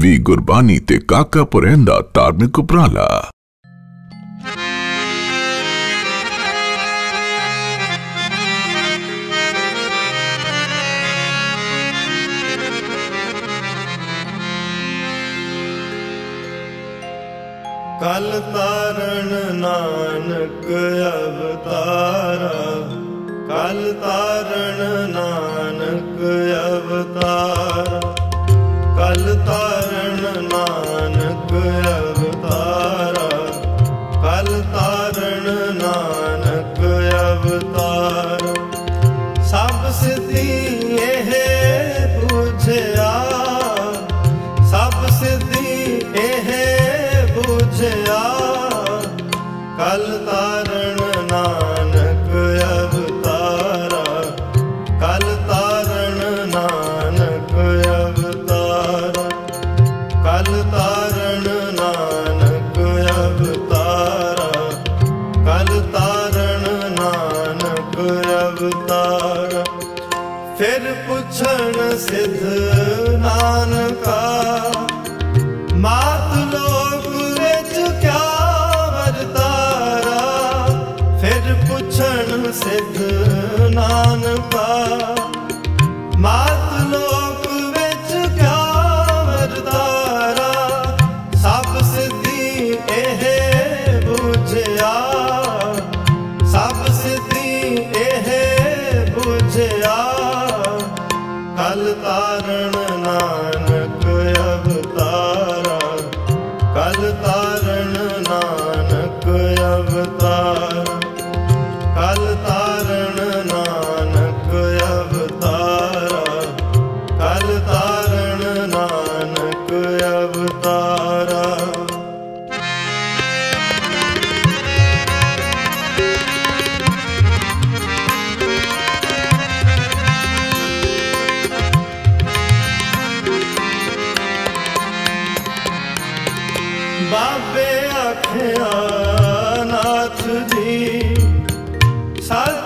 ਵੀ ਗੁਰਬਾਣੀ ਤੇ ਕਾਕਾ ਪੁਰੰਦਾ ਧਾਰਮਿਕ ਉਪਰਾਲਾ। ਕਲ ਤਾਰਨ ਨਾਨਕ ਅਵਤਾਰਾ, ਕਲ ਤਾਰਨ ਨਾਨਕ ਅਵਤਾਰਾ। ਕਲ ਤਾਰਨ ਨਾਨਕ ਅਵਤਾਰਾ। ਕਲ ਤਾਰਨ ਨਾਨਕ ਅਵਤਾਰਾ। ਸਭ ਸਿੱਧੀ ਇਹ ਬੁਝਿਆ। ਸਭ ਸਿੱਧੀ ਇਹ ਬੁਝਿਆ। ਕਲ ਤਾਰਨ ਕਲ ਤਾਰਨ ਨਾਨਕ ਅਵਤਾਰਾ। ਕਲ ਤਾਰਨ ਨਾਨਕ ਅਵਤਾਰਾ। ਫਿਰ ਪੁੱਛਣ ਸਿਧ ਨਾਨਕਾ, ਮਾਤ ਲੋਕ ਵਿੱਚ ਕਿਆ ਵਰਤਾਰਾ? ਫਿਰ ਪੁੱਛਣ ਸਿਧ ਨਾਨਕਾ ਕਲ ਬਾਬੇ ਆਖਿਆ ਨਾਥ ਜੀ ਸੱਚ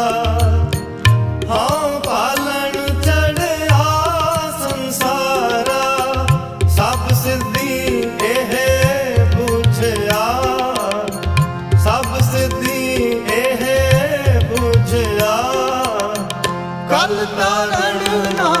ਕਲ ਤਾਰਨ ਨਾਨਕ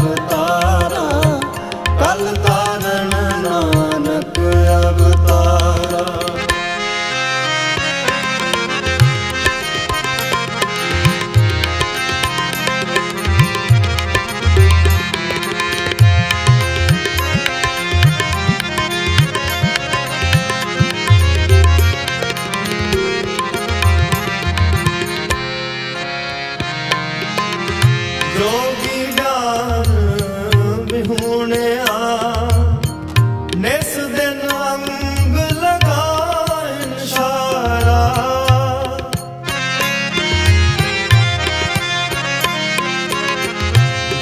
भता ਹੋਣਿਆ। ਨਿਸ ਦਿਨ ਅੰਗ ਲਗਾ ਇਸ਼ਾਰਾ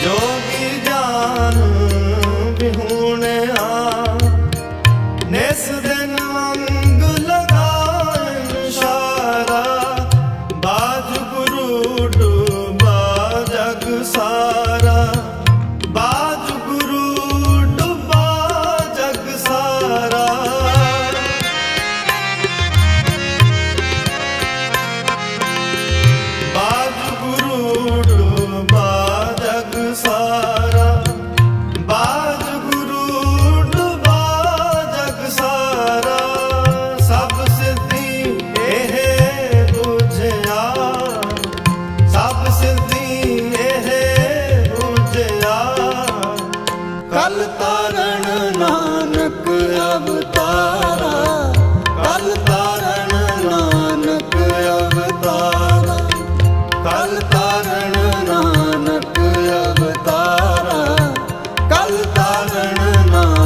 ਜੋਗੀ ਜਾਨ ਬਿਹੋਣਿਆ ਕਲ ਤਾਰਨ ਨਾਨਕ ਅਵਤਾਰਾ, ਕਲ ਤਾਰਨ ਨਾਨਕ ਅਵਤਾਰਾ, ਕਲ ਤਾਰਨ ਨਾਨਕ ਅਵਤਾਰਾ, ਕਲ ਤਾਰਨ ਨਾਨਕ